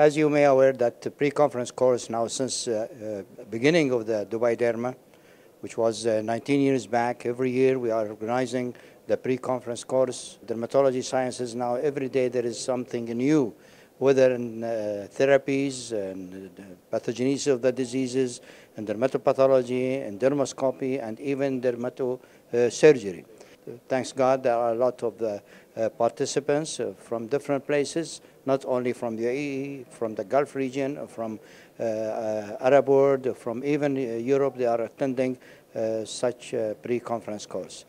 As you may aware that the pre-conference course now since uh, uh, beginning of the Dubai Derma, which was uh, 19 years back, every year we are organizing the pre-conference course. Dermatology sciences now every day there is something new, whether in uh, therapies and pathogenesis of the diseases, and dermatopathology, and dermoscopy, and even dermatosurgery. Thanks God, there are a lot of the uh, participants uh, from different places, not only from the UAE, from the Gulf region, from uh, uh, Arab world, from even Europe, they are attending such pre-conference course.